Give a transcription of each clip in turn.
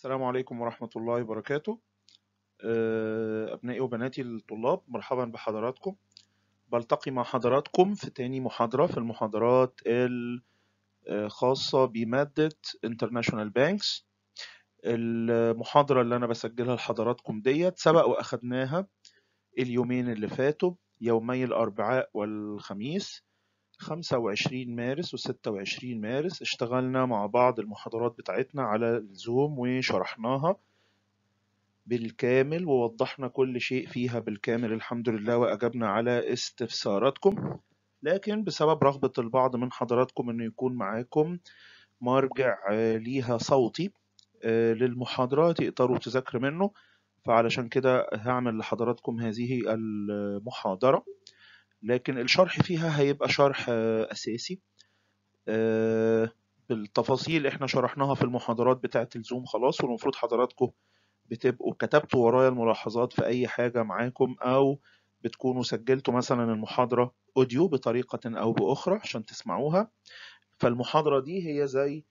السلام عليكم ورحمة الله وبركاته. آه، أبنائي وبناتي الطلاب مرحبا بحضراتكم. بلتقي مع حضراتكم في تاني محاضرة في المحاضرات الخاصة بمادة International Banks. المحاضرة اللي أنا بسجلها لحضراتكم ديت سبق وأخدناها اليومين اللي فاتوا يومي الأربعاء والخميس. 25 مارس و 26 مارس اشتغلنا مع بعض المحاضرات بتاعتنا على الزوم وشرحناها بالكامل ووضحنا كل شيء فيها بالكامل. الحمد لله وأجبنا على استفساراتكم. لكن بسبب رغبة البعض من حضراتكم إنه يكون معاكم مرجع ليها صوتي آه، للمحاضرة تقدروا تذاكروا منه. فعلشان كده هعمل لحضراتكم هذه المحاضرة. لكن الشرح فيها هيبقى شرح آه، أساسي. آه، بالتفاصيل إحنا شرحناها في المحاضرات بتاعة الزوم خلاص والمفروض حضراتكم بتبقوا كتبتوا ورايا الملاحظات في أي حاجة معاكم أو بتكونوا سجلتوا مثلا المحاضرة أوديو بطريقة أو بأخرى عشان تسمعوها. فالمحاضرة دي هي زي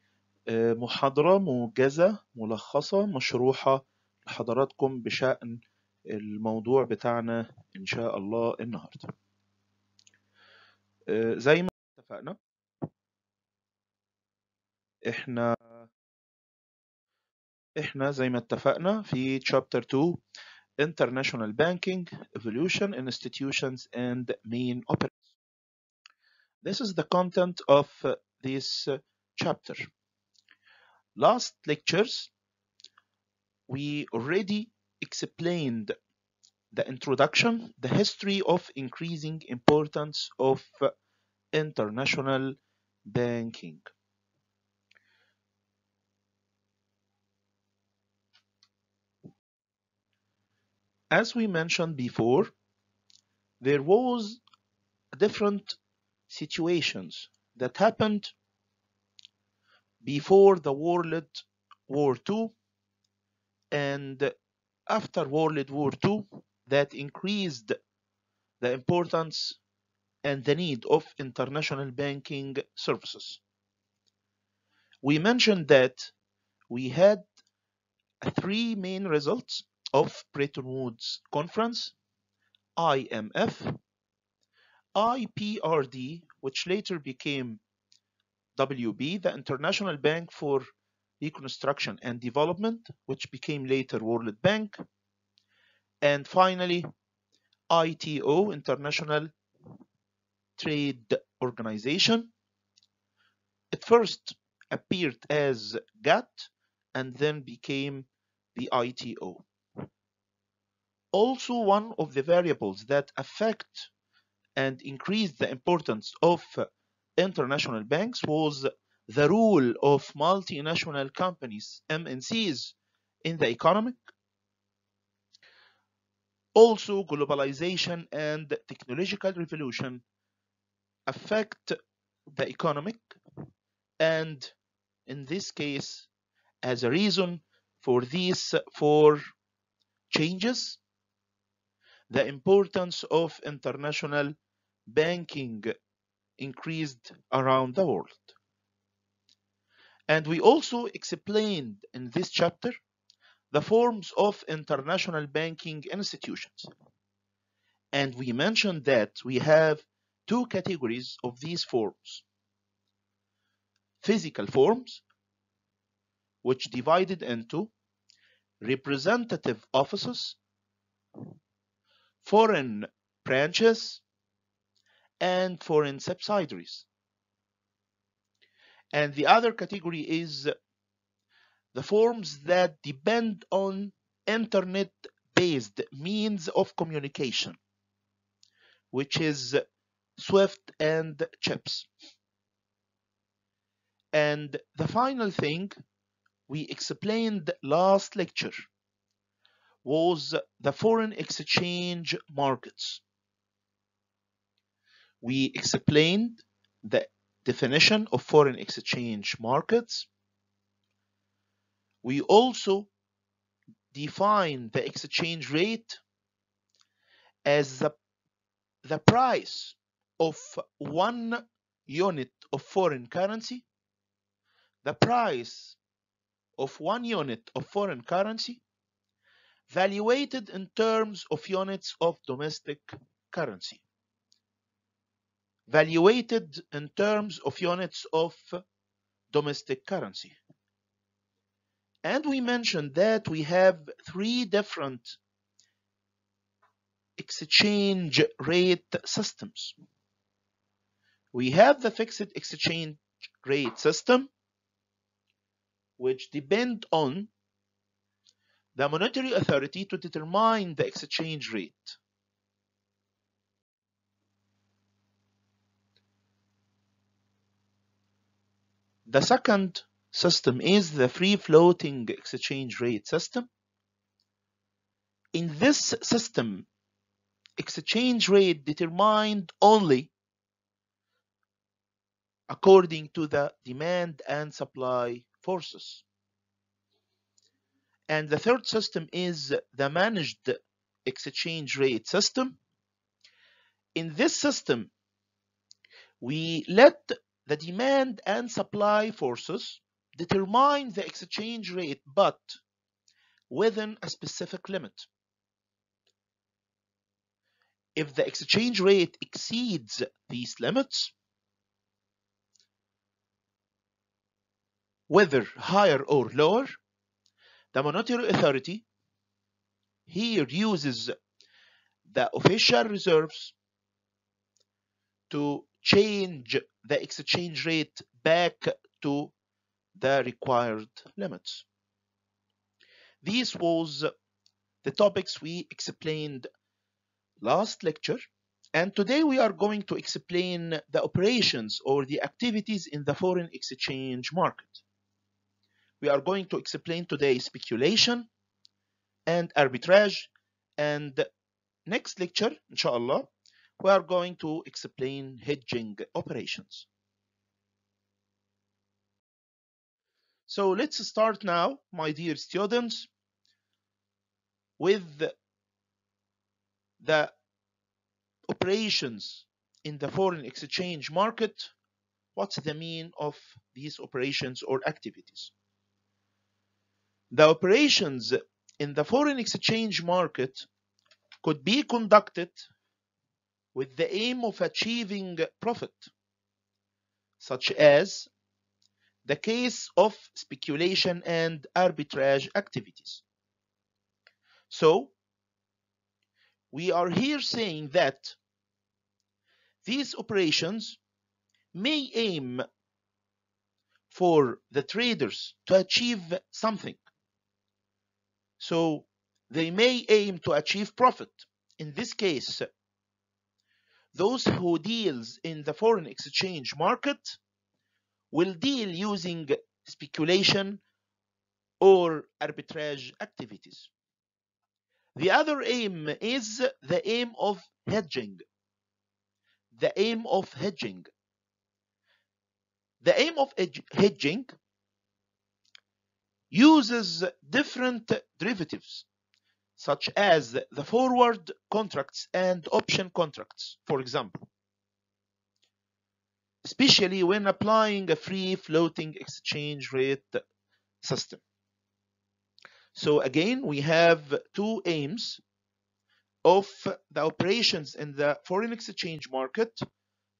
آه، محاضرة موجزة ملخصة مشروحة لحضراتكم بشأن الموضوع بتاعنا إن شاء الله النهاردة. زي ما اتفقنا احنا احنا زي ما اتفقنا في chapter 2 International Banking Evolution Institutions and Main Operators This is the content of uh, this uh, chapter. Last lectures we already explained the introduction, the history of increasing importance of uh, international banking. As we mentioned before, there was different situations that happened before the World War II and after World War II that increased the importance and the need of international banking services. We mentioned that we had three main results of Bretton Woods Conference IMF, IBRD, which later became WB, the International Bank for Reconstruction and Development, which became later World Bank, and finally ITO, International Trade Organization. It first appeared as GATT and then became the ITO. Also, one of the variables that affect and increase the importance of international banks was the role of multinational companies, MNCs, in the economic. Also, globalization and technological revolution affect the economic, and in this case, as a reason for these four changes, the importance of international banking increased around the world. And we also explained in this chapter the forms of international banking institutions. And we mentioned that we have two categories of these forms physical forms, which divided into representative offices, foreign branches, and foreign subsidiaries. And the other category is the forms that depend on internet based means of communication, which is SWIFT and CHIPS. And the final thing we explained last lecture was the foreign exchange markets. We explained the definition of foreign exchange markets. We also define the exchange rate as the, the price of one unit of foreign currency, the price of one unit of foreign currency valuated in terms of units of domestic currency. Valuated in terms of units of domestic currency. And we mentioned that we have three different exchange rate systems. We have the fixed exchange rate system, which depend on the monetary authority to determine the exchange rate. The second system is the free floating exchange rate system. In this system, exchange rate determined only according to the demand and supply forces. And the third system is the managed exchange rate system. In this system, we let the demand and supply forces determine the exchange rate, but within a specific limit. If the exchange rate exceeds these limits, whether higher or lower, the monetary authority here uses the official reserves to change the exchange rate back to the required limits. These was the topics we explained last lecture and today we are going to explain the operations or the activities in the foreign exchange market. We are going to explain today speculation and arbitrage and next lecture inshallah we are going to explain hedging operations. So let's start now, my dear students, with the operations in the foreign exchange market. What's the mean of these operations or activities? The operations in the foreign exchange market could be conducted with the aim of achieving profit, such as the case of speculation and arbitrage activities. So, we are here saying that these operations may aim for the traders to achieve something. So, they may aim to achieve profit. In this case, those who deals in the foreign exchange market will deal using speculation or arbitrage activities. The other aim is the aim of hedging. The aim of hedging. The aim of hedging uses different derivatives such as the forward contracts and option contracts, for example, especially when applying a free floating exchange rate system. So again, we have two aims of the operations in the foreign exchange market.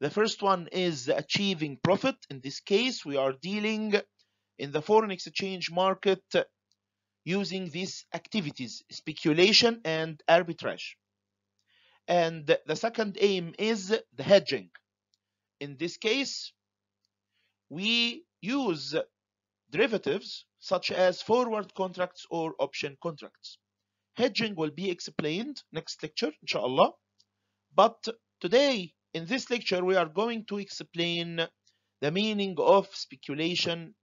The first one is achieving profit. In this case, we are dealing in the foreign exchange market using these activities, speculation and arbitrage. And the second aim is the hedging. In this case, we use derivatives such as forward contracts or option contracts. Hedging will be explained next lecture, inshallah. But today, in this lecture, we are going to explain the meaning of speculation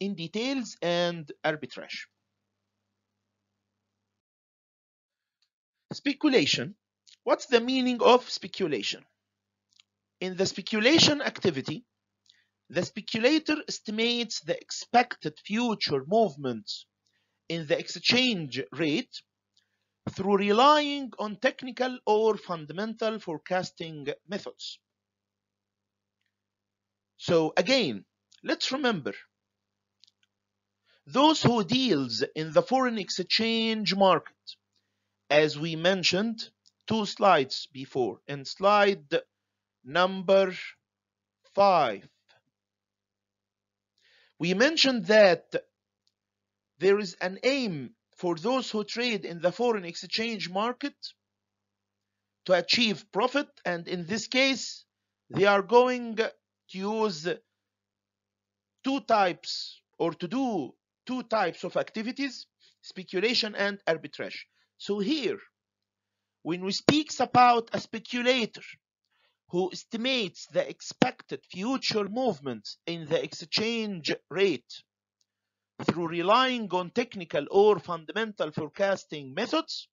in details and arbitrage. Speculation. What's the meaning of speculation? In the speculation activity, the speculator estimates the expected future movements in the exchange rate through relying on technical or fundamental forecasting methods. So again, let's remember those who deals in the foreign exchange market as we mentioned two slides before in slide number 5 we mentioned that there is an aim for those who trade in the foreign exchange market to achieve profit and in this case they are going to use two types or to do two types of activities speculation and arbitrage. So here when we speaks about a speculator who estimates the expected future movements in the exchange rate. Through relying on technical or fundamental forecasting methods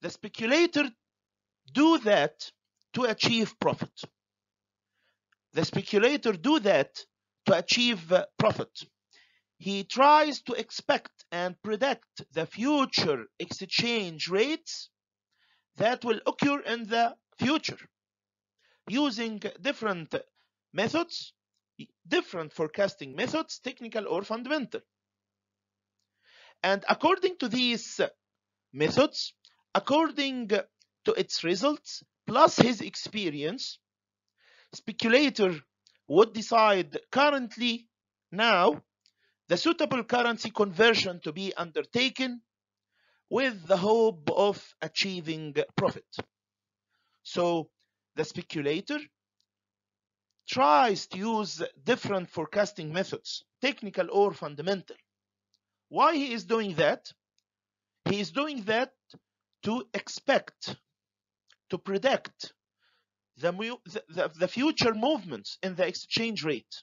the speculator do that to achieve profit. The speculator do that to achieve uh, profit. He tries to expect and predict the future exchange rates that will occur in the future using different methods different forecasting methods technical or fundamental and according to these methods according to its results plus his experience speculator would decide currently now the suitable currency conversion to be undertaken with the hope of achieving profit. So the speculator tries to use different forecasting methods, technical or fundamental. Why he is doing that? He is doing that to expect, to predict the, the, the future movements in the exchange rate.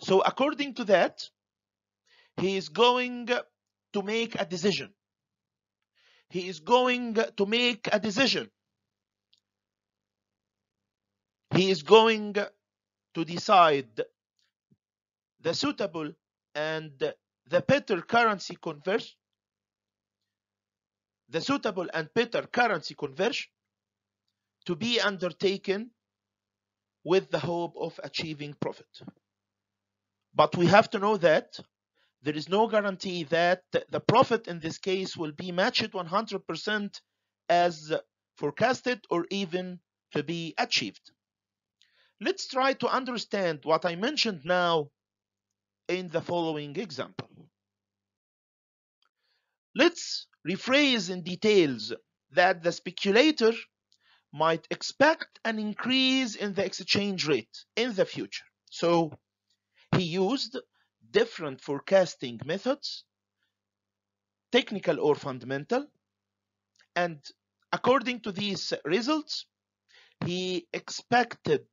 So according to that, he is going to make a decision. He is going to make a decision. He is going to decide the suitable and the better currency conversion, the suitable and better currency conversion to be undertaken with the hope of achieving profit. But we have to know that there is no guarantee that the profit in this case will be matched 100% as forecasted or even to be achieved. Let's try to understand what I mentioned now in the following example. Let's rephrase in details that the speculator might expect an increase in the exchange rate in the future. So he used different forecasting methods, technical or fundamental, and according to these results, he expected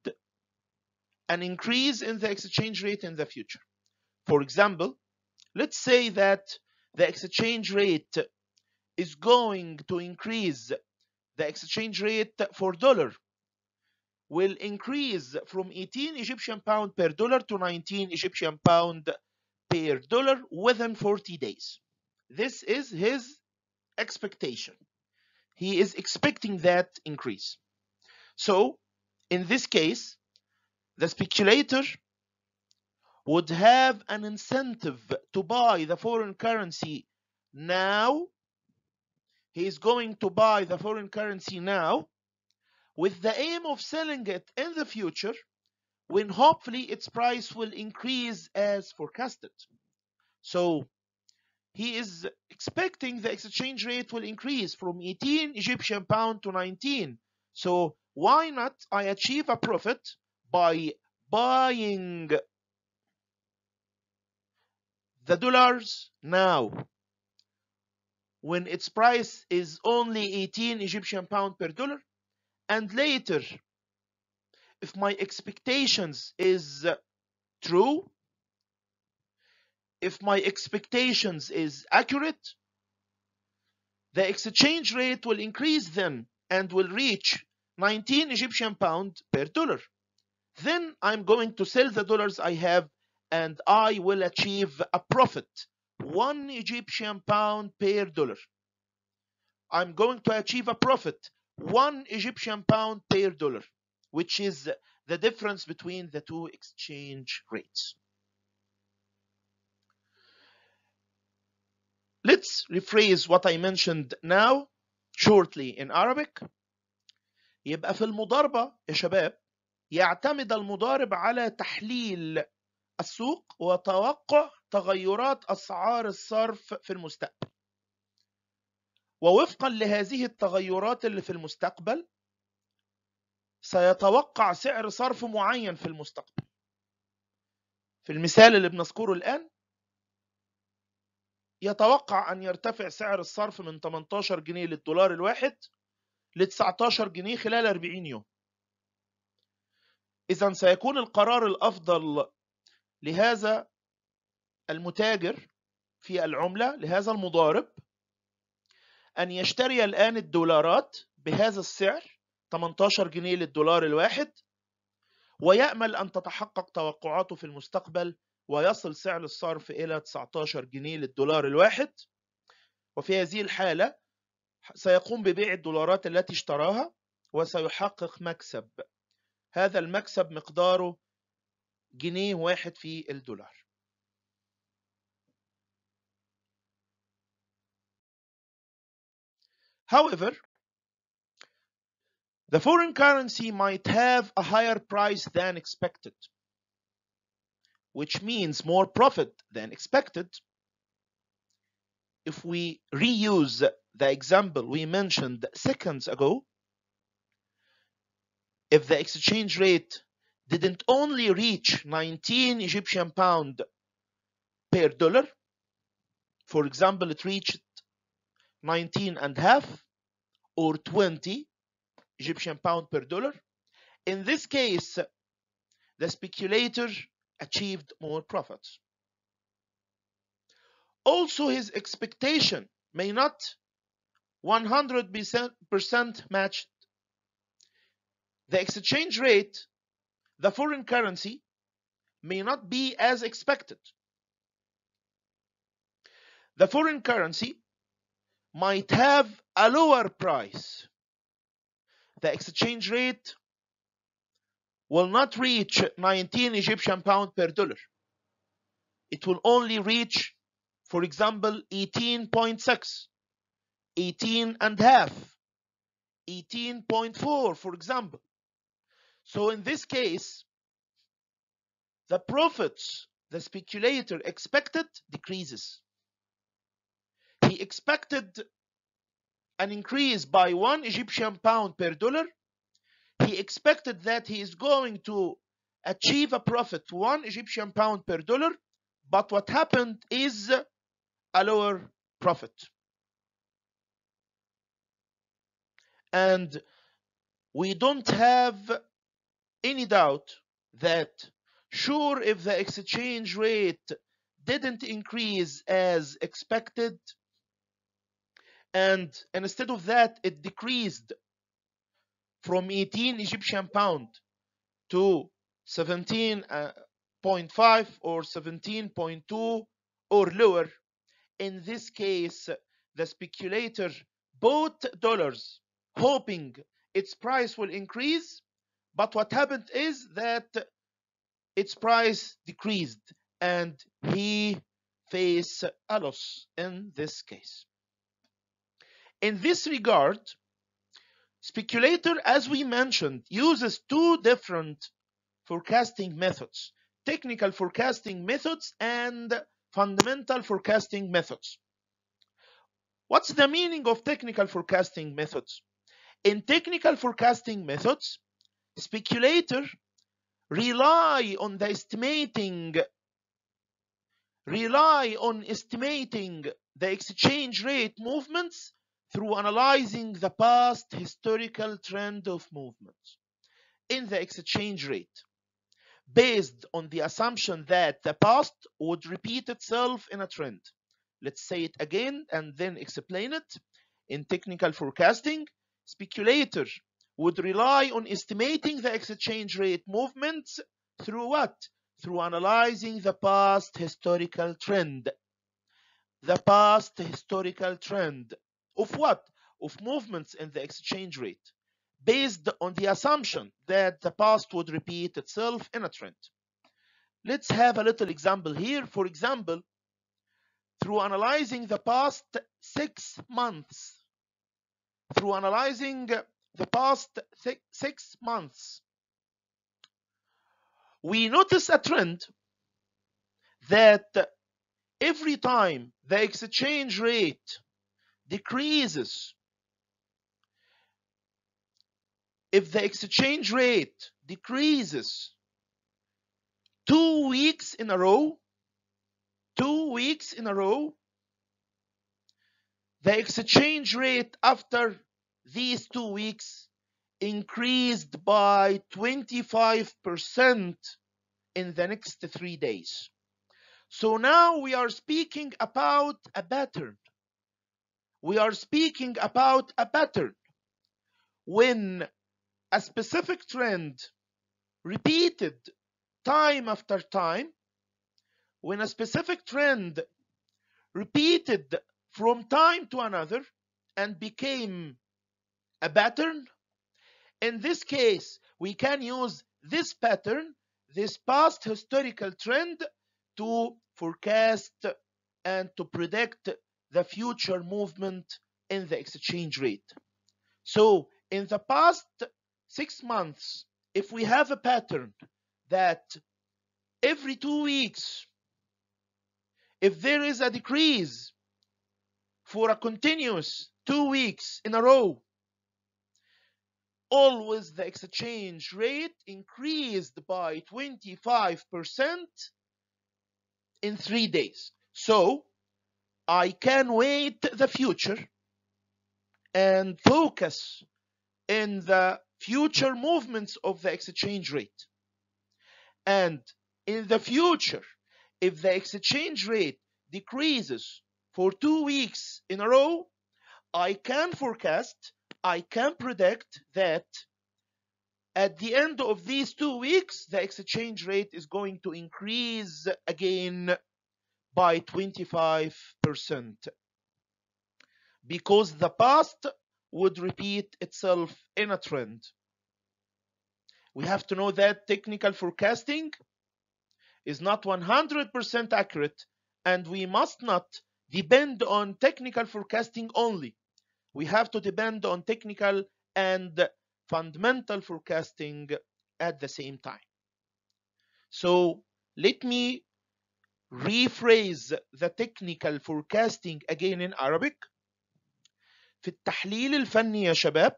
an increase in the exchange rate in the future. For example, let's say that the exchange rate is going to increase the exchange rate for dollar will increase from 18 Egyptian pound per dollar to 19 Egyptian pound per dollar within 40 days. This is his expectation. He is expecting that increase. So, in this case, the speculator would have an incentive to buy the foreign currency now. He is going to buy the foreign currency now with the aim of selling it in the future when hopefully its price will increase as forecasted. So he is expecting the exchange rate will increase from 18 Egyptian pound to 19. So why not I achieve a profit by buying the dollars now. When its price is only 18 Egyptian pound per dollar and later if my expectations is true if my expectations is accurate the exchange rate will increase then and will reach 19 Egyptian pound per dollar then I'm going to sell the dollars I have and I will achieve a profit one Egyptian pound per dollar I'm going to achieve a profit one Egyptian pound per dollar which is the difference between the two exchange rates. let's rephrase what I mentioned now shortly in Arabic يبقى في المضاربة يا شباب يعتمد المضارب على تحليل السوق وتوقع تغيرات أسعار الصرف في المستقبل. ووفقا لهذه التغيرات اللي في المستقبل سيتوقع سعر صرف معين في المستقبل. في المثال اللي بنذكره الآن يتوقع أن يرتفع سعر الصرف من 18 جنيه للدولار الواحد ل 19 جنيه خلال 40 يوم. إذا سيكون القرار الأفضل لهذا المتاجر في العملة لهذا المضارب أن يشتري الآن الدولارات بهذا السعر 18 جنيه للدولار الواحد ويأمل أن تتحقق توقعاته في المستقبل ويصل سعر الصرف إلى 19 جنيه للدولار الواحد. وفي هذه الحالة سيقوم ببيع الدولارات التي اشتراها وسيحقق مكسب. هذا المكسب مقداره جنيه واحد في الدولار However, the foreign currency might have a higher price than expected, which means more profit than expected. If we reuse the example we mentioned seconds ago, if the exchange rate didn't only reach 19 Egyptian pound per dollar, for example, it reached 19 and half or 20 Egyptian pound per dollar. In this case, the speculator achieved more profits. Also, his expectation may not 100% match the exchange rate, the foreign currency, may not be as expected. The foreign currency might have a lower price. The exchange rate will not reach 19 Egyptian pound per dollar. It will only reach, for example, 18.6, 18 and half, 18.4, for example. So in this case, the profits the speculator expected decreases. He expected an increase by one Egyptian pound per dollar. He expected that he is going to achieve a profit one Egyptian pound per dollar, but what happened is a lower profit. And we don't have any doubt that sure if the exchange rate didn't increase as expected and instead of that it decreased from 18 Egyptian pound to 17.5 or 17.2 or lower in this case the speculator bought dollars hoping its price will increase but what happened is that its price decreased and he faced a loss in this case. In this regard, speculator, as we mentioned, uses two different forecasting methods, technical forecasting methods and fundamental forecasting methods. What's the meaning of technical forecasting methods? In technical forecasting methods, speculator rely on the estimating rely on estimating the exchange rate movements through analyzing the past historical trend of movements in the exchange rate based on the assumption that the past would repeat itself in a trend. Let's say it again and then explain it. In technical forecasting, speculator would rely on estimating the exchange rate movements through what? Through analyzing the past historical trend. The past historical trend of what? Of movements in the exchange rate based on the assumption that the past would repeat itself in a trend. Let's have a little example here. For example, through analyzing the past six months through analyzing the past six months we notice a trend that every time the exchange rate decreases if the exchange rate decreases two weeks in a row two weeks in a row the exchange rate after these two weeks increased by 25% in the next three days. So now we are speaking about a pattern. We are speaking about a pattern when a specific trend repeated time after time, when a specific trend repeated from time to another and became a pattern, in this case, we can use this pattern, this past historical trend, to forecast and to predict the future movement in the exchange rate. So, in the past six months, if we have a pattern that every two weeks, if there is a decrease for a continuous two weeks in a row, always the exchange rate increased by 25% in three days. So I can wait the future and focus in the future movements of the exchange rate. And in the future, if the exchange rate decreases for two weeks in a row, I can forecast I can predict that at the end of these two weeks, the exchange rate is going to increase again by 25% because the past would repeat itself in a trend. We have to know that technical forecasting is not 100% accurate and we must not depend on technical forecasting only we have to depend on technical and fundamental forecasting at the same time. So let me rephrase the technical forecasting again in Arabic. في التحليل الفني يا شباب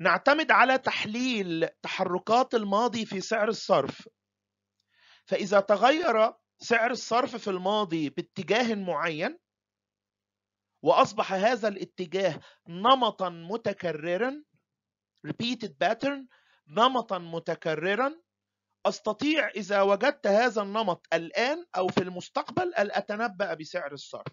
نعتمد على تحليل تحركات الماضي في سعر الصرف فإذا تغير سعر الصرف في الماضي باتجاه معين وأصبح هذا الاتجاه نمطا متكررا repeated pattern نمطا متكررا. أستطيع إذا وجدت هذا النمط الآن أو في المستقبل أن أتنبأ بسعر الصرف.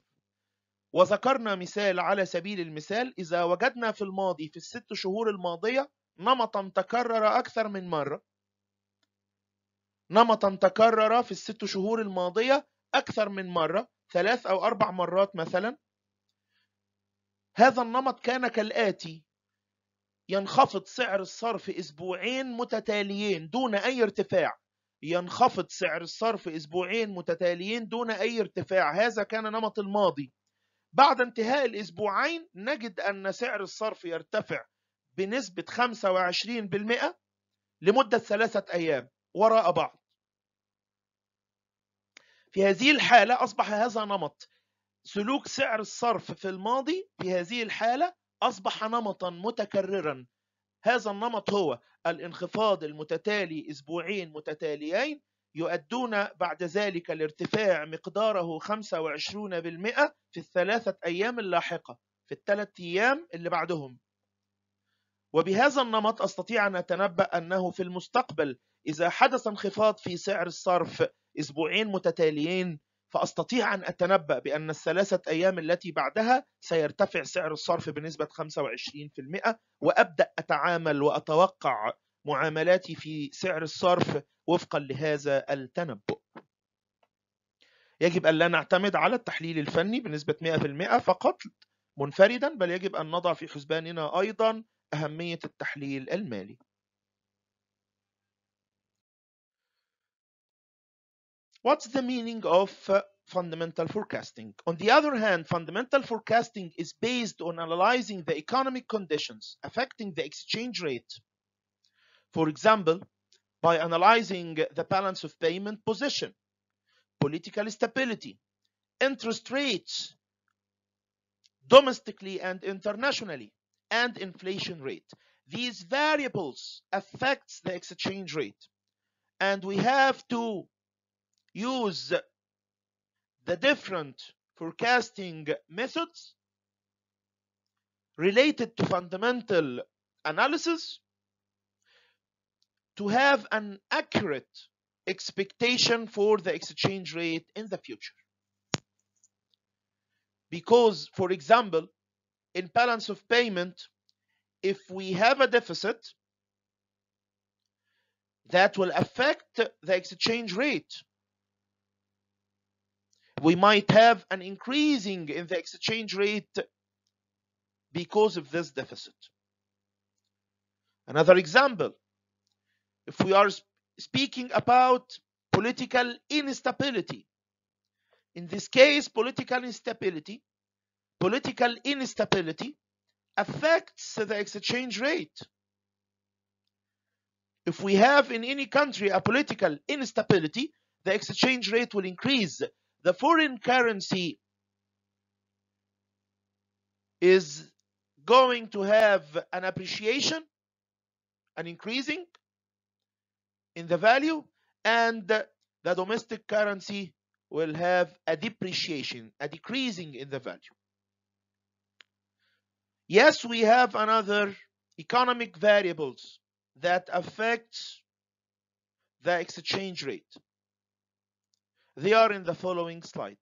وذكرنا مثال على سبيل المثال إذا وجدنا في الماضي في الست شهور الماضية نمطا تكرر أكثر من مرة. نمطا تكرر في الست شهور الماضية أكثر من مرة ثلاث أو أربع مرات مثلا. هذا النمط كان كالآتي. ينخفض سعر الصرف أسبوعين متتاليين دون أي ارتفاع. ينخفض سعر الصرف أسبوعين متتاليين دون أي ارتفاع. هذا كان نمط الماضي. بعد انتهاء الأسبوعين نجد أن سعر الصرف يرتفع بنسبة 25% لمدة ثلاثة أيام وراء بعض. في هذه الحالة أصبح هذا نمط سلوك سعر الصرف في الماضي في هذه الحالة أصبح نمطا متكررا. هذا النمط هو الانخفاض المتتالي أسبوعين متتاليين يؤدون بعد ذلك لارتفاع مقداره 25% في الثلاثة أيام اللاحقة في الثلاث أيام اللي بعدهم. وبهذا النمط أستطيع أن أتنبأ أنه في المستقبل إذا حدث انخفاض في سعر الصرف أسبوعين متتاليين فأستطيع أن أتنبأ بأن الثلاثة أيام التي بعدها سيرتفع سعر الصرف بنسبة 25% وأبدأ أتعامل وأتوقع معاملاتي في سعر الصرف وفقا لهذا التنبؤ. يجب أن لا نعتمد على التحليل الفني بنسبة 100% فقط منفردا بل يجب أن نضع في حسباننا أيضا أهمية التحليل المالي. What's the meaning of uh, fundamental forecasting. On the other hand, fundamental forecasting is based on analyzing the economic conditions affecting the exchange rate. For example, by analyzing the balance of payment position, political stability, interest rates, domestically and internationally, and inflation rate. These variables affect the exchange rate. And we have to use the different forecasting methods related to fundamental analysis to have an accurate expectation for the exchange rate in the future. Because, for example, in balance of payment, if we have a deficit, that will affect the exchange rate. We might have an increasing in the exchange rate because of this deficit. Another example, if we are speaking about political instability, in this case, political instability, political instability affects the exchange rate. If we have in any country a political instability, the exchange rate will increase. The foreign currency is going to have an appreciation, an increasing in the value, and the domestic currency will have a depreciation, a decreasing in the value. Yes, we have another economic variables that affects the exchange rate. They are in the following slide.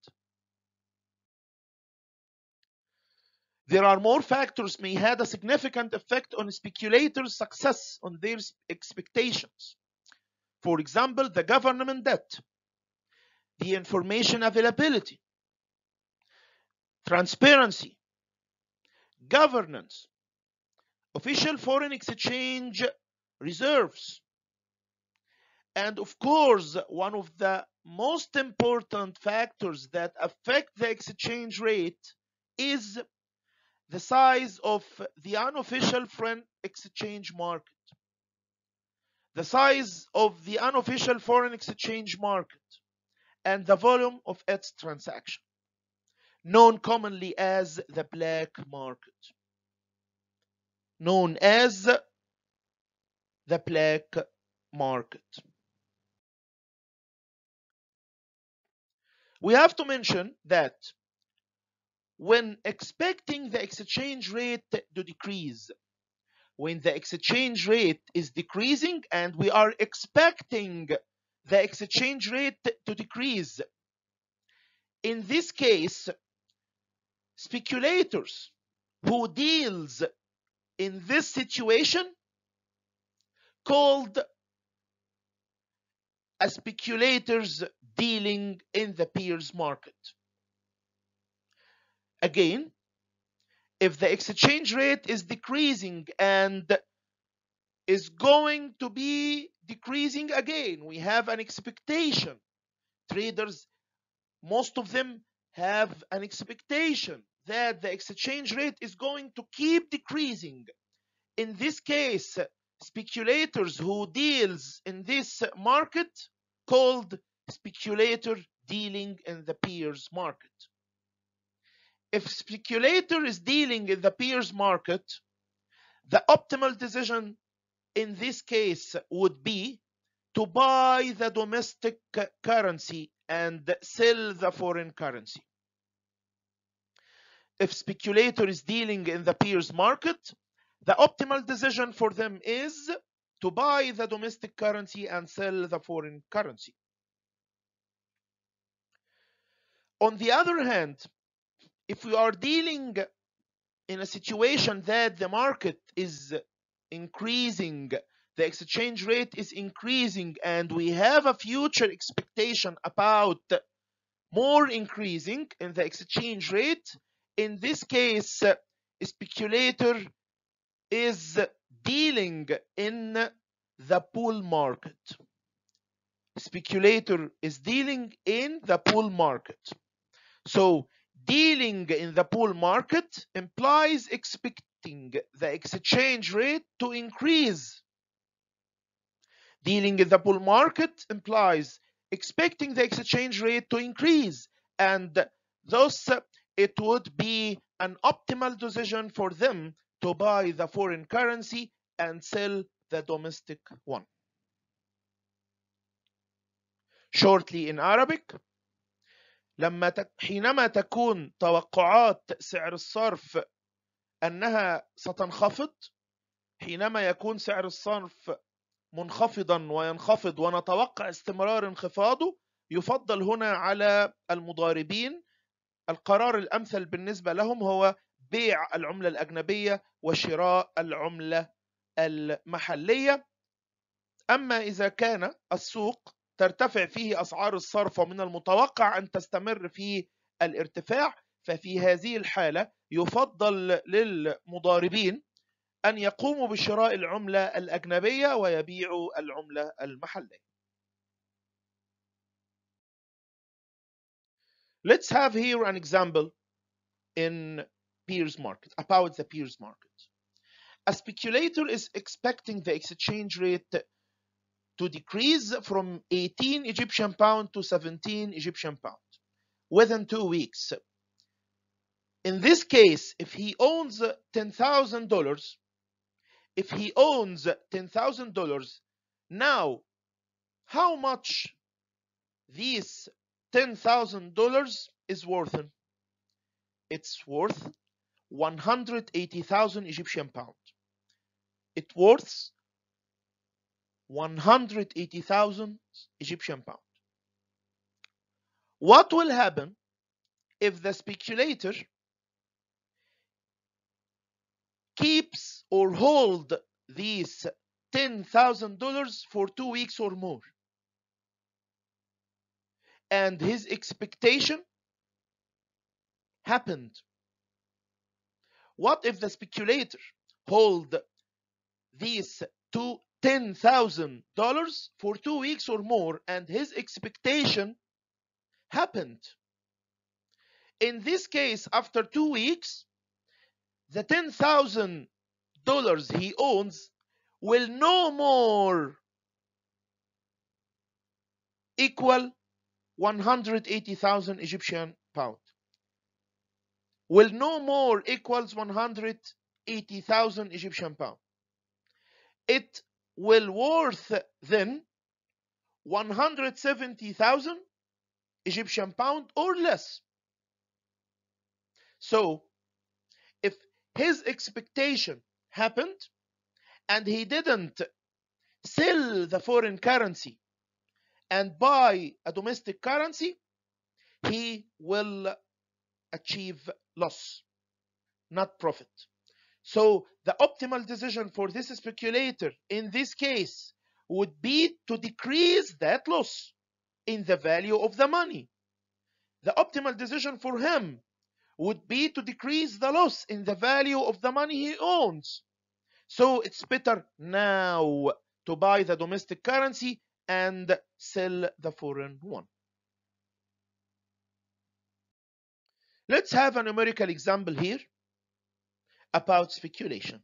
There are more factors may have a significant effect on speculators' success on their expectations. For example, the government debt, the information availability, transparency, governance, official foreign exchange reserves, and of course, one of the most important factors that affect the exchange rate is the size of the unofficial foreign exchange market. The size of the unofficial foreign exchange market and the volume of its transaction, known commonly as the black market. Known as the black market. We have to mention that when expecting the exchange rate to decrease, when the exchange rate is decreasing and we are expecting the exchange rate to decrease, in this case, speculators who deals in this situation called as speculators dealing in the bears market. Again, if the exchange rate is decreasing and is going to be decreasing again, we have an expectation. Traders, most of them have an expectation that the exchange rate is going to keep decreasing. In this case, speculators who deals in this market called speculator dealing in the bears market. If speculator is dealing in the bears market, the optimal decision in this case would be to buy the domestic currency and sell the foreign currency. If speculator is dealing in the bears market, the optimal decision for them is to buy the domestic currency and sell the foreign currency. On the other hand, if we are dealing in a situation that the market is increasing, the exchange rate is increasing, and we have a future expectation about more increasing in the exchange rate, in this case, a speculator is dealing in the bull market. speculator is dealing in the bull market. So dealing in the bull market implies expecting the exchange rate to increase. Dealing in the bull market implies expecting the exchange rate to increase and thus it would be an optimal decision for them to buy the foreign currency and sell the domestic one. Shortly in Arabic لما تك... حينما تكون توقعات سعر الصرف أنها ستنخفض حينما يكون سعر الصرف منخفضا وينخفض ونتوقع استمرار انخفاضه يفضل هنا على المضاربين القرار الأمثل بالنسبة لهم هو بيع العملة الأجنبية وشراء العملة المحلية أما إذا كان السوق ترتفع فيه أسعار الصرف ومن المتوقع أن تستمر في الارتفاع ففي هذه الحالة يفضل للمضاربين أن يقوموا بشراء العملة الأجنبية ويبيعوا العملة المحلية. Let's have here an example in bears market about the bears market. A speculator is expecting the exchange rate to decrease from 18 Egyptian pound to 17 Egyptian pound within two weeks. In this case, if he owns $10,000, if he owns $10,000, now how much this $10,000 is worth? It's worth 180,000 Egyptian pound. It worth 180,000 Egyptian pound. What will happen if the speculator keeps or hold these $10,000 for two weeks or more? And his expectation happened. What if the speculator hold these two $10,000 for two weeks or more and his expectation happened. In this case, after two weeks, the $10,000 he owns will no more equal 180,000 Egyptian pound. Will no more equals 180,000 Egyptian pound. It will worth then 170,000 Egyptian pound or less. So, if his expectation happened and he didn't sell the foreign currency and buy a domestic currency, he will achieve loss, not profit. So the optimal decision for this speculator in this case would be to decrease that loss in the value of the money. The optimal decision for him would be to decrease the loss in the value of the money he owns. So it's better now to buy the domestic currency and sell the foreign one. Let's have a numerical example here about speculation.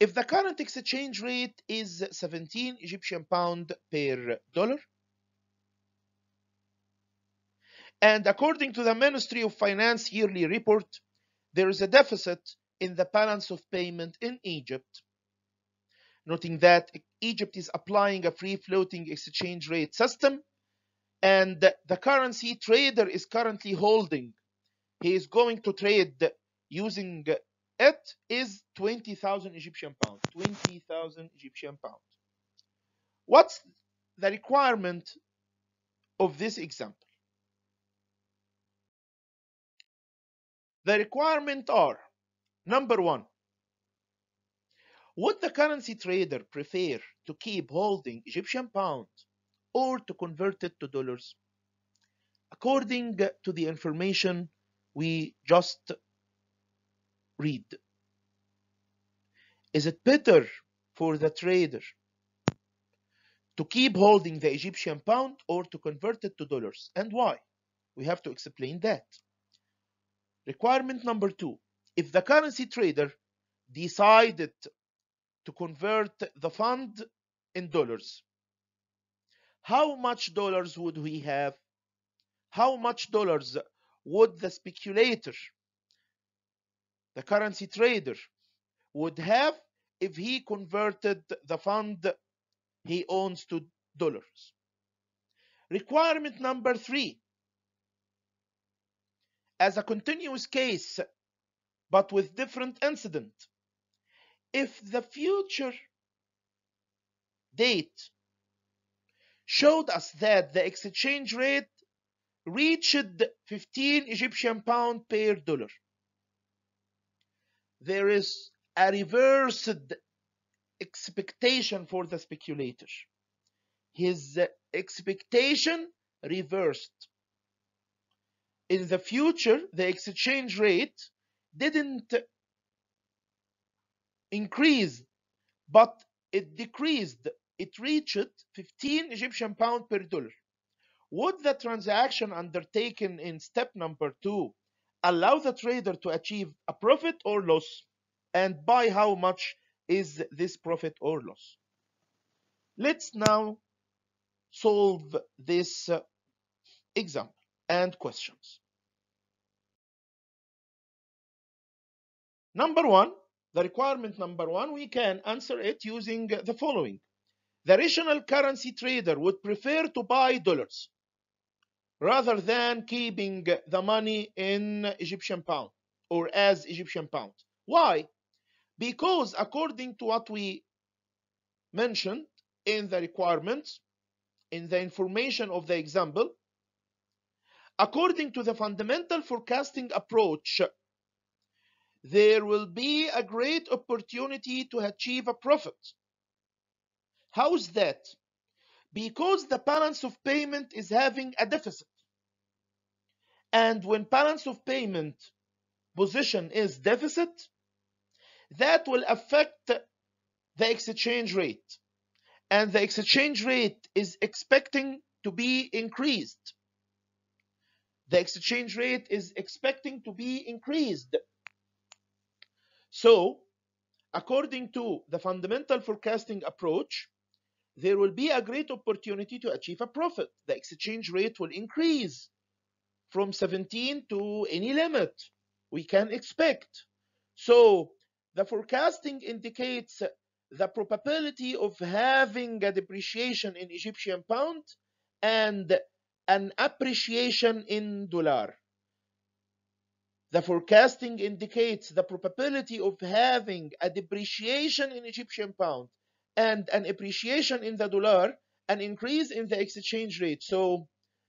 If the current exchange rate is 17 Egyptian pound per dollar, and according to the Ministry of Finance yearly report, there is a deficit in the balance of payment in Egypt. Noting that Egypt is applying a free floating exchange rate system, and the currency trader is currently holding, he is going to trade using it is 20,000 Egyptian pound. 20,000 Egyptian pound. What's the requirement of this example? The requirement are number one, would the currency trader prefer to keep holding Egyptian pound or to convert it to dollars? According to the information we just read. Is it better for the trader to keep holding the Egyptian pound or to convert it to dollars and why? We have to explain that. Requirement number two, if the currency trader decided to convert the fund in dollars, how much dollars would we have? How much dollars would the speculator, the currency trader, would have if he converted the fund he owns to dollars? Requirement number three, as a continuous case, but with different incident. If the future date showed us that the exchange rate reached 15 Egyptian pound per dollar, there is a reversed expectation for the speculator. His expectation reversed in the future, the exchange rate didn't increase, but it decreased. It reached 15 Egyptian pound per dollar. Would the transaction undertaken in step number two allow the trader to achieve a profit or loss? And by how much is this profit or loss? Let's now solve this uh, example and questions. Number one, the requirement number one, we can answer it using the following. The rational currency trader would prefer to buy dollars rather than keeping the money in Egyptian pound or as Egyptian pound. Why? Because according to what we mentioned in the requirements, in the information of the example, according to the fundamental forecasting approach, there will be a great opportunity to achieve a profit. How's that? Because the balance of payment is having a deficit. And when balance of payment position is deficit, that will affect the exchange rate. And the exchange rate is expecting to be increased. The exchange rate is expecting to be increased. So, according to the fundamental forecasting approach, there will be a great opportunity to achieve a profit. The exchange rate will increase from 17 to any limit we can expect. So, the forecasting indicates the probability of having a depreciation in Egyptian pound and an appreciation in dollar. The forecasting indicates the probability of having a depreciation in Egyptian pound and an appreciation in the dollar, an increase in the exchange rate. So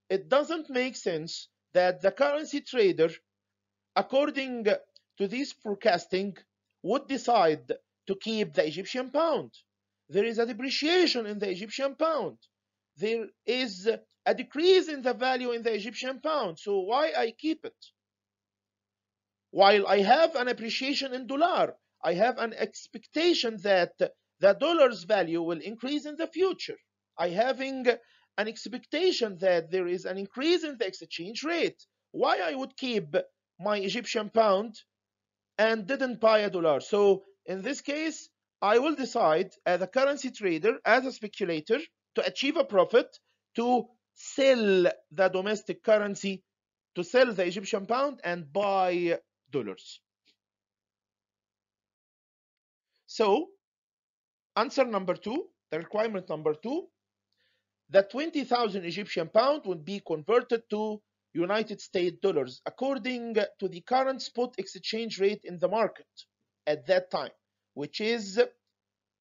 it doesn't make sense that the currency trader, according to this forecasting, would decide to keep the Egyptian pound. There is a depreciation in the Egyptian pound. There is a decrease in the value in the Egyptian pound. So why I keep it? While I have an appreciation in dollar, I have an expectation that the dollar's value will increase in the future. I having an expectation that there is an increase in the exchange rate. Why I would keep my Egyptian pound and didn't buy a dollar? So in this case, I will decide as a currency trader, as a speculator, to achieve a profit to sell the domestic currency, to sell the Egyptian pound and buy dollars. So, answer number two, the requirement number two, that 20,000 Egyptian pound would be converted to United States dollars according to the current spot exchange rate in the market at that time, which is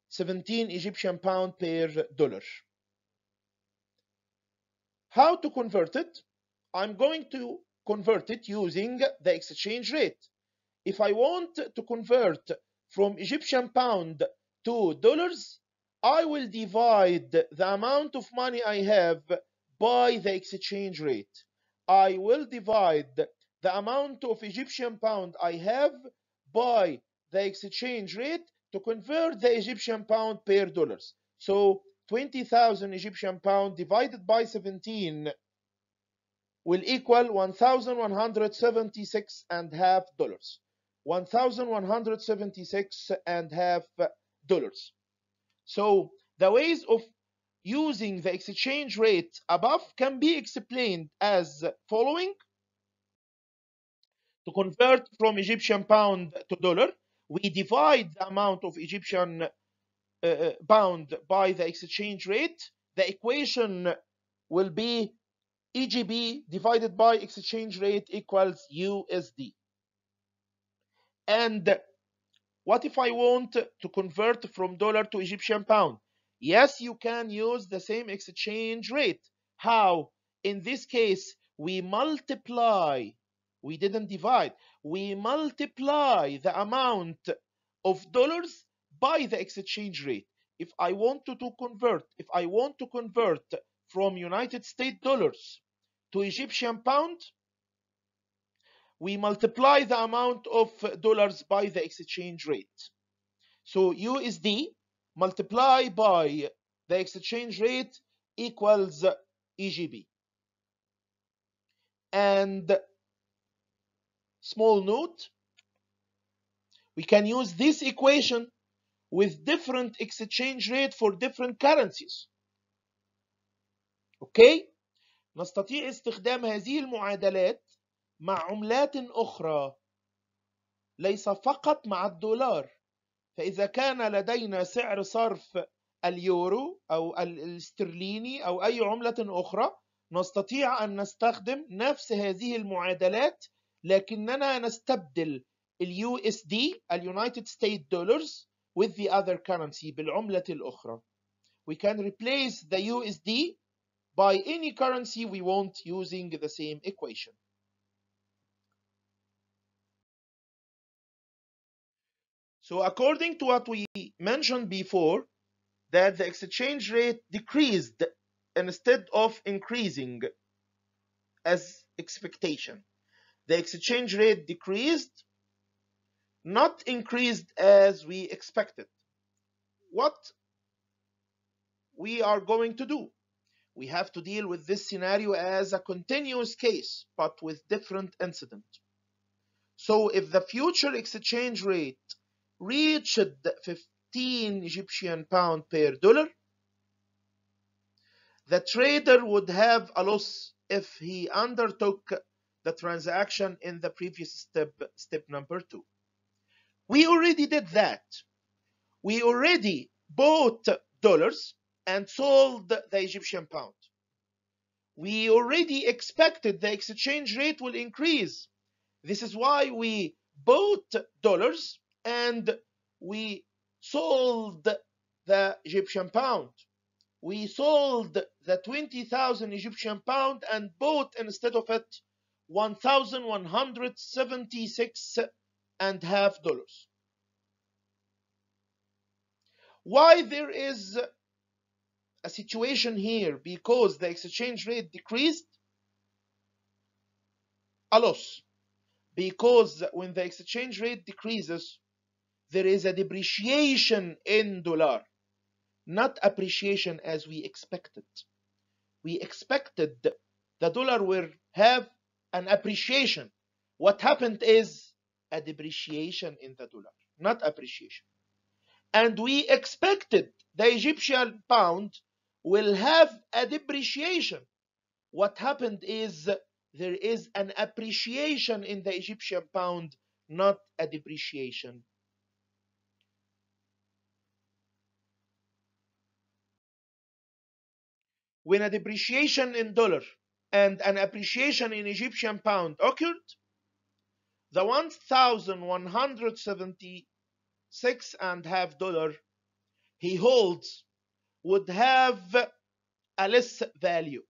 17 Egyptian pound per dollar. How to convert it? I'm going to convert it using the exchange rate. If I want to convert from Egyptian pound to dollars, I will divide the amount of money I have by the exchange rate. I will divide the amount of Egyptian pound I have by the exchange rate to convert the Egyptian pound per dollars. So 20,000 Egyptian pound divided by 17 will equal 1,176 and half dollars. 1,176 and half dollars. So the ways of using the exchange rate above can be explained as following. To convert from Egyptian pound to dollar, we divide the amount of Egyptian uh, pound by the exchange rate. The equation will be EGB divided by exchange rate equals USD. And what if I want to convert from dollar to Egyptian pound? Yes, you can use the same exchange rate. How? In this case, we multiply, we didn't divide, we multiply the amount of dollars by the exchange rate. If I want to, to convert, if I want to convert from United States dollars to Egyptian pound, we multiply the amount of dollars by the exchange rate. So USD multiply by the exchange rate equals EGB. And small note, we can use this equation with different exchange rate for different currencies. اوكي نستطيع استخدام هذه المعادلات مع عملات أخرى ليس فقط مع الدولار فإذا كان لدينا سعر صرف اليورو أو الاسترليني أو أي عملة أخرى نستطيع أن نستخدم نفس هذه المعادلات لكننا نستبدل اليو إس دي اليونايتد ستيت دولارز with the other currency بالعملة الأخرى. We can replace the USD by any currency we want using the same equation. So according to what we mentioned before, that the exchange rate decreased instead of increasing as expectation. The exchange rate decreased, not increased as we expected. What we are going to do? We have to deal with this scenario as a continuous case, but with different incident. So if the future exchange rate reached 15 Egyptian pound per dollar, the trader would have a loss if he undertook the transaction in the previous step, step number two. We already did that. We already bought dollars and sold the Egyptian pound. We already expected the exchange rate will increase. This is why we bought dollars and we sold the Egyptian pound. We sold the 20,000 Egyptian pound and bought instead of it 1,176 and half dollars. Why there is a situation here because the exchange rate decreased? A loss. Because when the exchange rate decreases, there is a depreciation in dollar, not appreciation as we expected. We expected the dollar will have an appreciation. What happened is a depreciation in the dollar, not appreciation. And we expected the Egyptian pound will have a depreciation. What happened is there is an appreciation in the Egyptian pound, not a depreciation. When a depreciation in dollar and an appreciation in Egyptian pound occurred, the 1,176 and half dollar he holds would have a less value,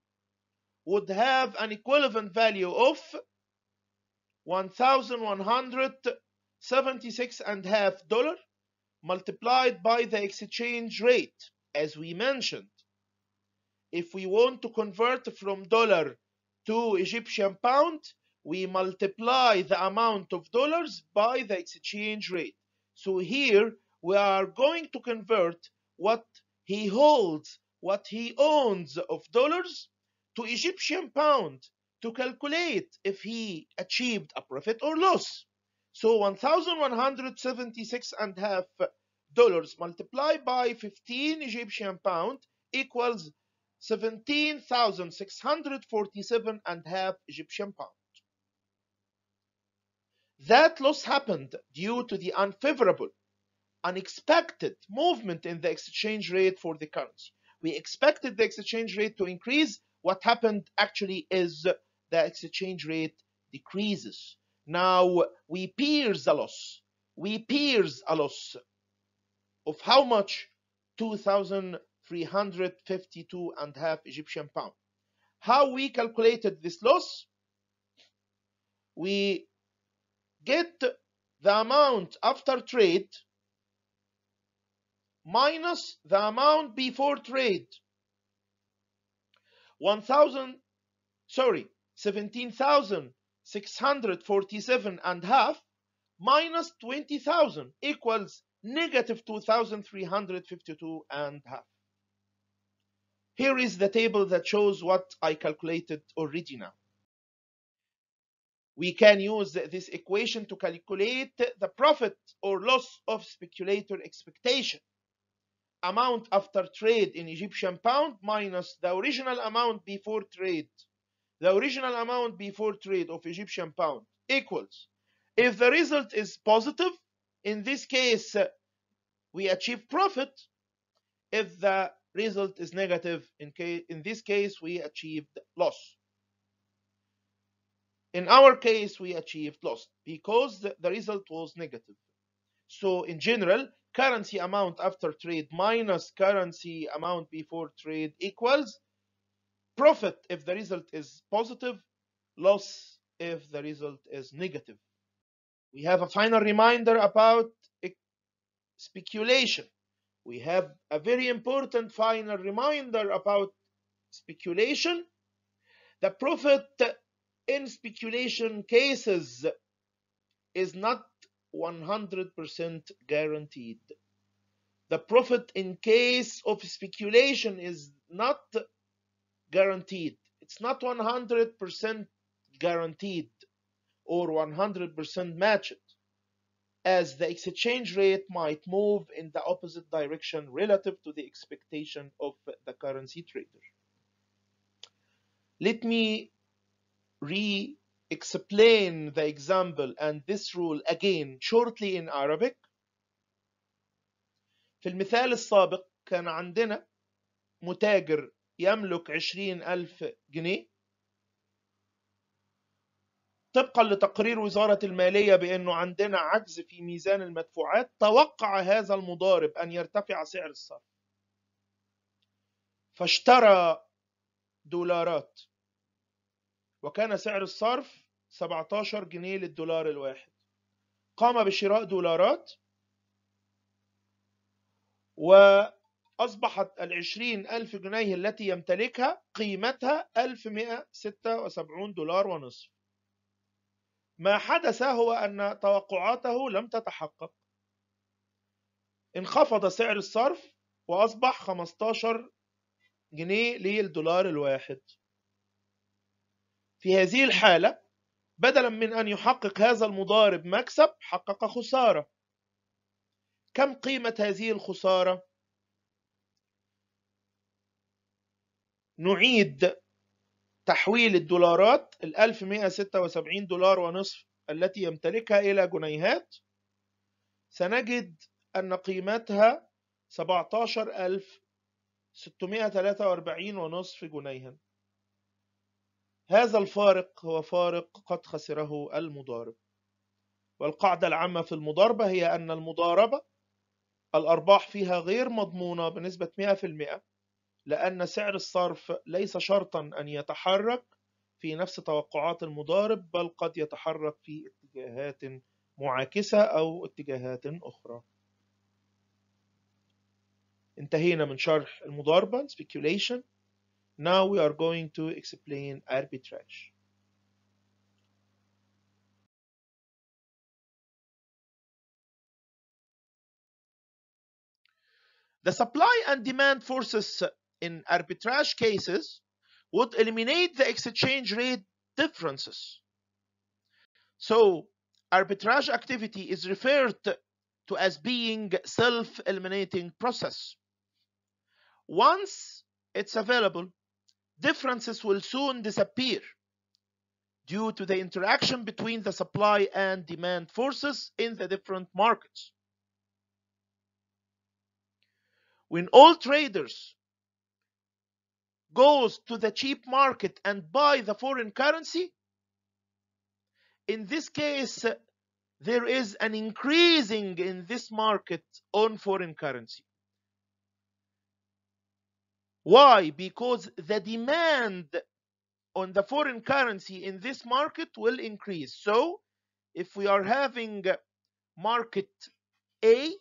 would have an equivalent value of 1,176 and half dollar multiplied by the exchange rate, as we mentioned. If we want to convert from dollar to Egyptian pound, we multiply the amount of dollars by the exchange rate. So here we are going to convert what he holds what he owns of dollars to Egyptian pound to calculate if he achieved a profit or loss. So 1,176 and half dollars multiplied by 15 Egyptian pound equals 17,647 and half Egyptian pound. That loss happened due to the unfavorable, unexpected movement in the exchange rate for the currency. We expected the exchange rate to increase. What happened actually is the exchange rate decreases. Now we peers a loss. We peers a loss of how much? 2,352 and half Egyptian pound. How we calculated this loss? We get the amount after trade minus the amount before trade. 1,000, sorry, 17,647 and half minus 20,000 equals negative 2,352 and half. Here is the table that shows what I calculated now. We can use this equation to calculate the profit or loss of speculator expectation. Amount after trade in Egyptian pound minus the original amount before trade. The original amount before trade of Egyptian pound equals. If the result is positive, in this case, we achieve profit. If the result is negative, in, case, in this case, we achieved loss. In our case, we achieved loss because the, the result was negative. So in general, currency amount after trade minus currency amount before trade equals profit if the result is positive, loss if the result is negative. We have a final reminder about speculation. We have a very important final reminder about speculation. The profit in speculation cases is not 100% guaranteed. The profit in case of speculation is not guaranteed. It's not 100% guaranteed or 100% matched, as the exchange rate might move in the opposite direction relative to the expectation of the currency trader. Let me re explain the example and this rule again shortly in Arabic. في المثال السابق كان عندنا متاجر يملك عشرين ألف جنيه طبقا لتقرير وزارة المالية بأنه عندنا عجز في ميزان المدفوعات توقع هذا المضارب أن يرتفع سعر الصرف. فاشترى دولارات وكان سعر الصرف 17 جنيه للدولار الواحد. قام بشراء دولارات وأصبحت العشرين ألف جنيه التي يمتلكها قيمتها 1176 دولار ونصف. ما حدث هو أن توقعاته لم تتحقق. انخفض سعر الصرف وأصبح 15 جنيه للدولار الواحد. في هذه الحالة بدلا من أن يحقق هذا المضارب مكسب حقق خسارة. كم قيمة هذه الخسارة؟ نعيد تحويل الدولارات ال 1176 دولار ونصف التي يمتلكها إلى جنيهات سنجد أن قيمتها 17643 ونصف جنيها. هذا الفارق هو فارق قد خسره المضارب. والقاعدة العامة في المضاربة هي أن المضاربة الأرباح فيها غير مضمونة بنسبة 100% لأن سعر الصرف ليس شرطا أن يتحرك في نفس توقعات المضارب بل قد يتحرك في اتجاهات معاكسة أو اتجاهات أخرى انتهينا من شرح المضاربة speculation Now we are going to explain arbitrage. The supply and demand forces in arbitrage cases would eliminate the exchange rate differences. So arbitrage activity is referred to as being self-eliminating process. Once it's available, differences will soon disappear due to the interaction between the supply and demand forces in the different markets. When all traders goes to the cheap market and buy the foreign currency, in this case, uh, there is an increasing in this market on foreign currency. Why? Because the demand on the foreign currency in this market will increase. So, if we are having market A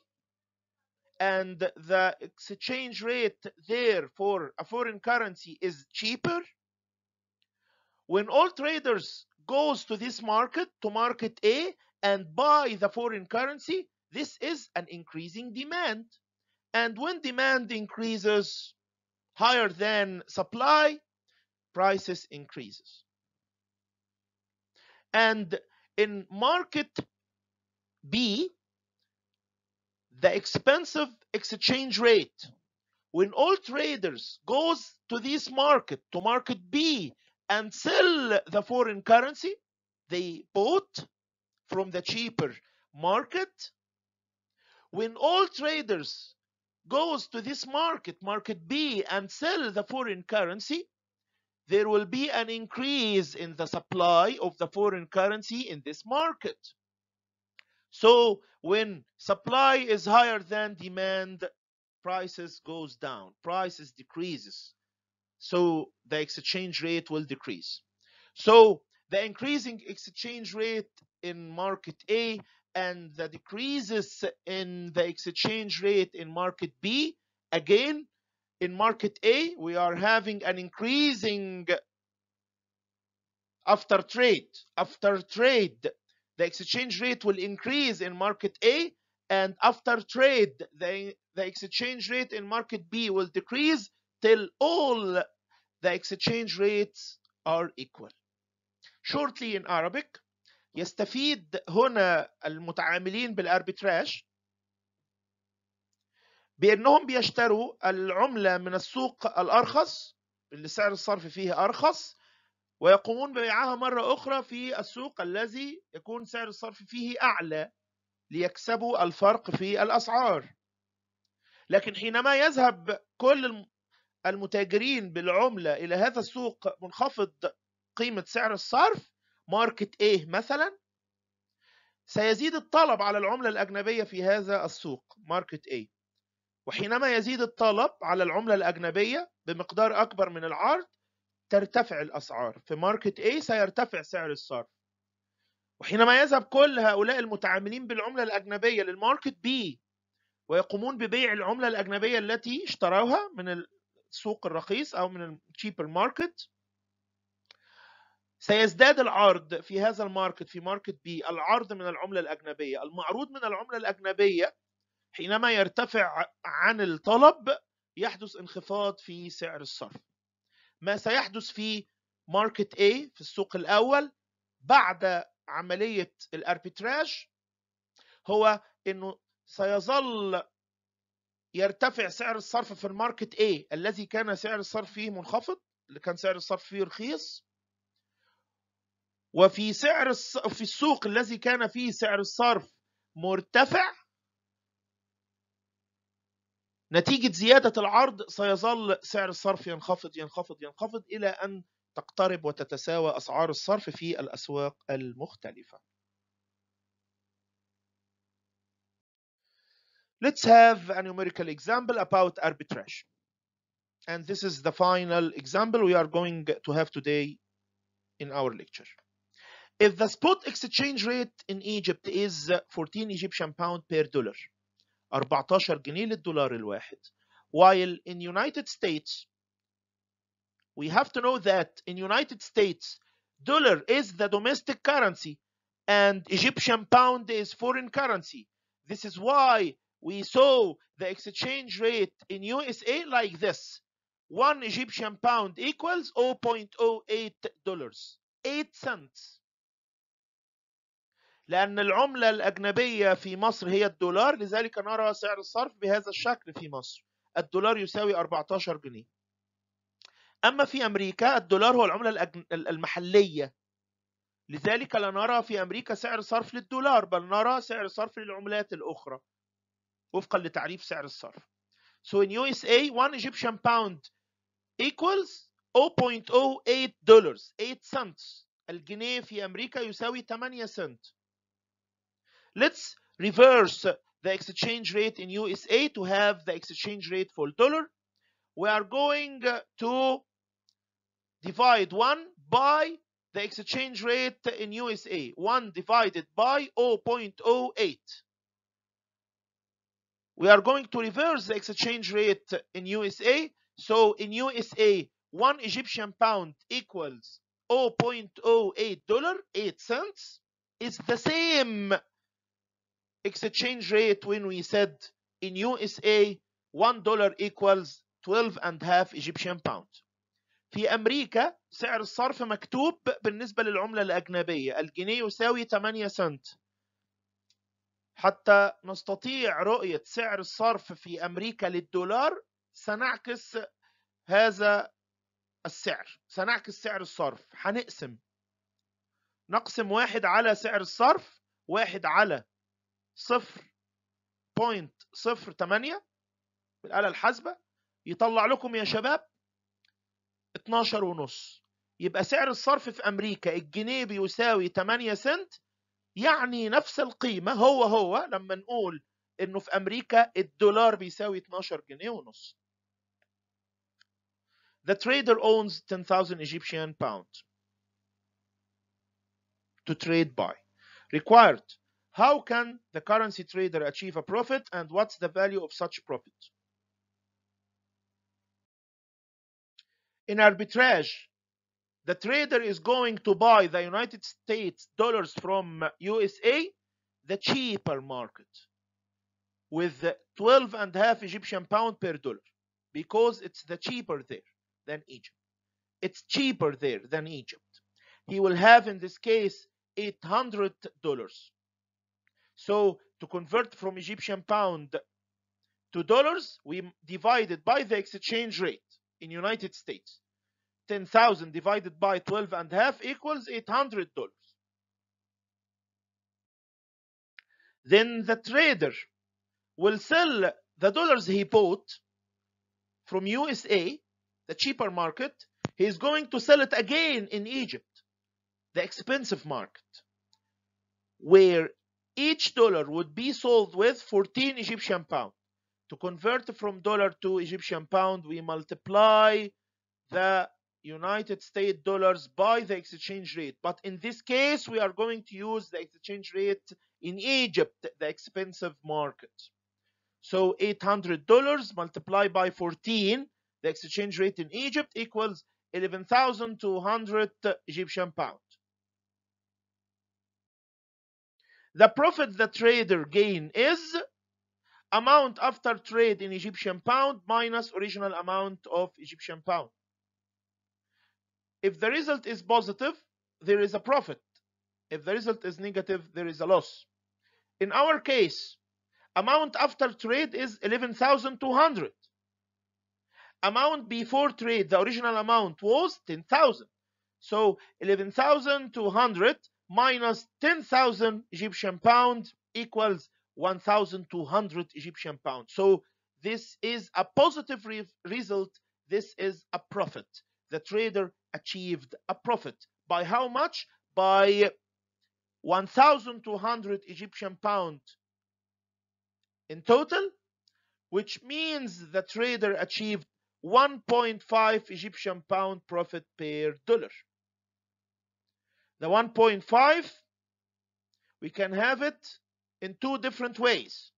and the exchange rate there for a foreign currency is cheaper, when all traders goes to this market, to market A, and buy the foreign currency, this is an increasing demand. And when demand increases higher than supply, prices increases. And in market B, the expensive exchange rate, when all traders goes to this market, to market B, and sell the foreign currency they bought from the cheaper market. When all traders goes to this market market b and sell the foreign currency there will be an increase in the supply of the foreign currency in this market so when supply is higher than demand prices goes down prices decreases so the exchange rate will decrease. So the increasing exchange rate in market A and the decreases in the exchange rate in market B, again, in market A, we are having an increasing after trade. After trade, the exchange rate will increase in market A, and after trade, the, the exchange rate in market B will decrease till all the exchange rates are equal. Shortly in Arabic يستفيد هنا المتعاملين بالاربيتراج بانهم بيشتروا العمله من السوق الارخص اللي سعر الصرف فيه ارخص ويقومون ببيعها مرة أخرى في السوق الذي يكون سعر الصرف فيه أعلى ليكسبوا الفرق في الأسعار. لكن حينما يذهب كل المتاجرين بالعملة إلى هذا السوق منخفض قيمة سعر الصرف ماركت A مثلا سيزيد الطلب على العملة الأجنبية في هذا السوق ماركت A. وحينما يزيد الطلب على العملة الأجنبية بمقدار أكبر من العرض ترتفع الأسعار. في ماركت A سيرتفع سعر الصرف. وحينما يذهب كل هؤلاء المتعاملين بالعملة الأجنبية للماركت B ويقومون ببيع العملة الأجنبية التي اشتروها من السوق الرخيص أو من التشيبر ماركت سيزداد العرض في هذا الماركت في ماركت بي العرض من العملة الأجنبية. المعروض من العملة الأجنبية حينما يرتفع عن الطلب يحدث انخفاض في سعر الصرف. ما سيحدث في ماركت A في السوق الأول بعد عملية الأربيتراج هو إنه سيظل يرتفع سعر الصرف في الماركت A الذي كان سعر الصرف فيه منخفض اللي كان سعر الصرف فيه رخيص. وفي سعر الص... في السوق الذي كان فيه سعر الصرف مرتفع نتيجة زيادة العرض سيظل سعر الصرف ينخفض ينخفض ينخفض إلى أن تقترب وتتساوى أسعار الصرف في الأسواق المختلفة. Let's have a numerical example about arbitrage. And this is the final example we are going to have today in our lecture. If the spot exchange rate in Egypt is 14 Egyptian pound per dollar 14 جنيه للدولار الواحد while in United States we have to know that in United States dollar is the domestic currency and Egyptian pound is foreign currency this is why we saw the exchange rate in USA like this 1 Egyptian pound equals 0.08 dollars 8 cents لأن العملة الأجنبية في مصر هي الدولار لذلك نرى سعر الصرف بهذا الشكل في مصر. الدولار يساوي 14 جنيه. أما في أمريكا الدولار هو العملة. المحلية. لذلك لا نرى في أمريكا سعر صرف للدولار بل نرى سعر صرف للعملات الأخرى وفقا لتعريف سعر الصرف. So in USA 1 Egyptian pound equals 0.08 dollars 8 cents. الجنيه في أمريكا يساوي 8 سنت. Let's reverse the exchange rate in USA to have the exchange rate for dollar. We are going to divide 1 by the exchange rate in USA. 1 divided by 0.08. We are going to reverse the exchange rate in USA. So in USA, 1 Egyptian pound equals 0.08 dollar 8 cents It's the same exchange rate when we said in USA 1 dollar equals 12 and half Egyptian pound. في أمريكا سعر الصرف مكتوب بالنسبة للعملة الأجنبية. الجنيه يساوي 8 سنت. حتى نستطيع رؤية سعر الصرف في أمريكا للدولار سنعكس هذا السعر. سنعكس سعر الصرف. هنقسم. نقسم واحد على سعر الصرف واحد على صفر بوينت صفر تمانية بالآلة الحاسبة. يطلع لكم يا شباب 12 ونص. يبقى سعر الصرف في أمريكا الجنيه بيساوي 8 سنت يعني نفس القيمة. هو هو لما نقول إنه في أمريكا الدولار بيساوي 12 جنيه ونص. The trader owns 10,000 Egyptian pounds to trade by. Required. How can the currency trader achieve a profit and what's the value of such profit? In arbitrage, the trader is going to buy the United States dollars from USA, the cheaper market, with 12 and a half Egyptian pound per dollar because it's the cheaper there than Egypt. It's cheaper there than Egypt. He will have in this case $800 so to convert from Egyptian pound to dollars, we divide it by the exchange rate in United States. 10,000 divided by 12 and a half equals $800. Then the trader will sell the dollars he bought from USA, the cheaper market. he is going to sell it again in Egypt, the expensive market, where each dollar would be sold with 14 Egyptian pound. To convert from dollar to Egyptian pound, we multiply the United States dollars by the exchange rate. But in this case, we are going to use the exchange rate in Egypt, the expensive market. So $800 multiplied by 14, the exchange rate in Egypt equals 11,200 Egyptian pound. The profit the trader gain is amount after trade in Egyptian pound minus original amount of Egyptian pound. If the result is positive, there is a profit. If the result is negative, there is a loss. In our case, amount after trade is 11,200. Amount before trade, the original amount was 10,000. So 11,200 minus 10,000 Egyptian pound equals 1,200 Egyptian pound. So this is a positive re result. This is a profit. The trader achieved a profit. By how much? By 1,200 Egyptian pound in total, which means the trader achieved 1.5 Egyptian pound profit per dollar. The 1.5, we can have it in two different ways.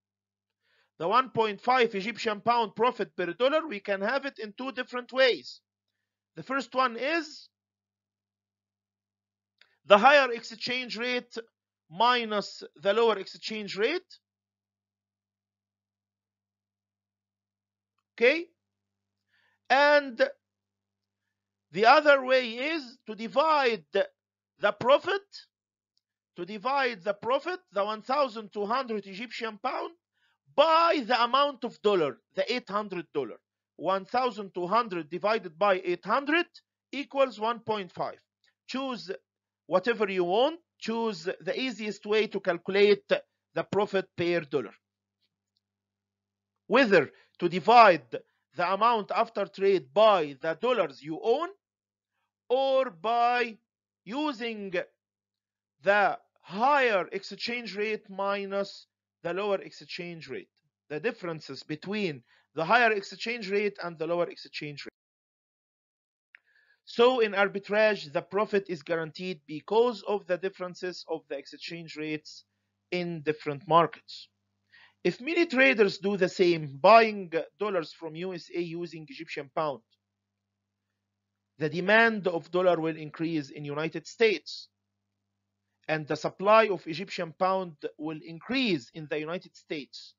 The 1.5 Egyptian pound profit per dollar, we can have it in two different ways. The first one is the higher exchange rate minus the lower exchange rate. Okay? and the other way is to divide the profit to divide the profit the 1200 Egyptian pound by the amount of dollar the 800 dollar. 1200 divided by 800 equals 1.5 choose whatever you want. Choose the easiest way to calculate the profit per dollar. Whether to divide the amount after trade by the dollars you own or by using the higher exchange rate minus the lower exchange rate. The differences between the higher exchange rate and the lower exchange rate. So in arbitrage the profit is guaranteed because of the differences of the exchange rates in different markets. If many traders do the same buying dollars from USA using Egyptian pound the demand of dollar will increase in United States and the supply of Egyptian pound will increase in the United States.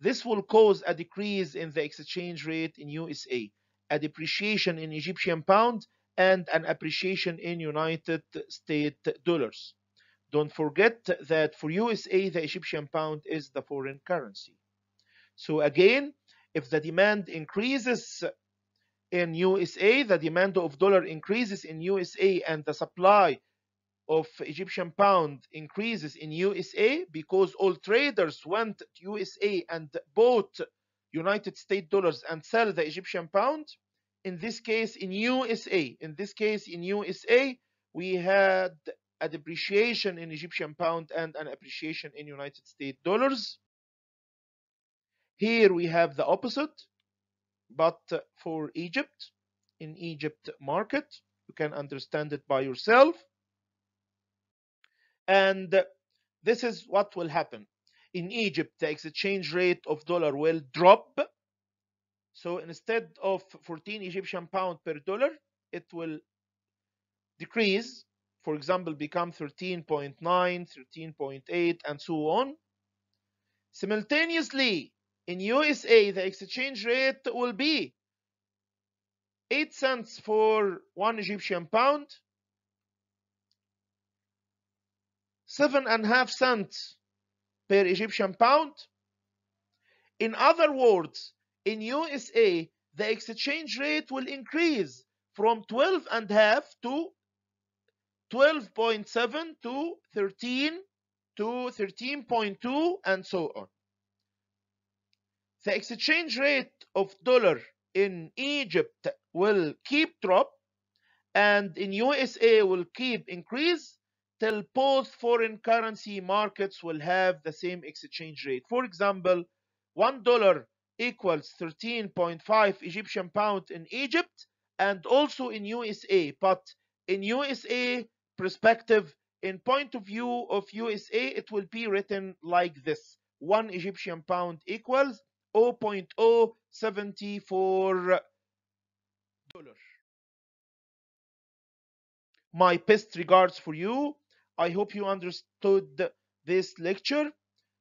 This will cause a decrease in the exchange rate in USA, a depreciation in Egyptian pound, and an appreciation in United States dollars. Don't forget that for USA, the Egyptian pound is the foreign currency. So again, if the demand increases in USA, the demand of dollar increases in USA and the supply of Egyptian pound increases in USA because all traders went to USA and bought United States dollars and sell the Egyptian pound. In this case, in USA, in this case, in USA, we had a depreciation in Egyptian pound and an appreciation in United States dollars. Here we have the opposite, but for Egypt, in Egypt market, you can understand it by yourself. And this is what will happen. In Egypt the exchange rate of dollar will drop. So instead of 14 Egyptian pound per dollar it will decrease. For example become 13.9 13.8 and so on. Simultaneously in USA the exchange rate will be 8 cents for 1 Egyptian pound seven and a half cents per Egyptian pound. In other words, in USA, the exchange rate will increase from 12 and a half to 12.7 to 13 to 13.2 and so on. The exchange rate of dollar in Egypt will keep drop and in USA will keep increase till both foreign currency markets will have the same exchange rate. For example, one dollar equals 13.5 Egyptian pound in Egypt and also in USA. But in USA perspective, in point of view of USA, it will be written like this. One Egyptian pound equals 0.074 dollar. My best regards for you. I hope you understood this lecture.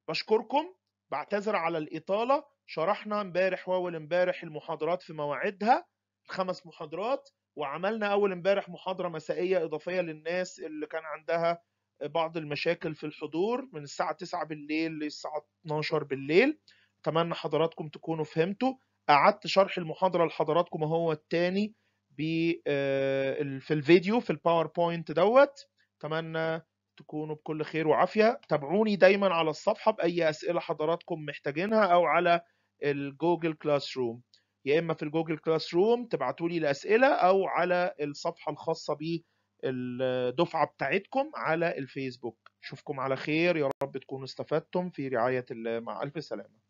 بشكركم بعتذر على الإطالة شرحنا امبارح وأول امبارح المحاضرات في مواعيدها الخمس محاضرات وعملنا أول امبارح محاضرة مسائية إضافية للناس اللي كان عندها بعض المشاكل في الحضور من الساعة 9 بالليل للساعة 12 بالليل أتمنى حضراتكم تكونوا فهمتوا. أعدت شرح المحاضرة لحضراتكم هو التاني في الفيديو في الباوربوينت دوت. أتمنى تكونوا بكل خير وعافية. تابعوني دايما على الصفحة بأي أسئلة حضراتكم محتاجينها أو على الجوجل كلاس روم يا إما في الجوجل كلاس روم تبعتوا لي الأسئلة أو على الصفحة الخاصة بالدفعة بتاعتكم على الفيسبوك. أشوفكم على خير. يا رب تكونوا استفدتم. في رعاية الله. مع ألف سلامة.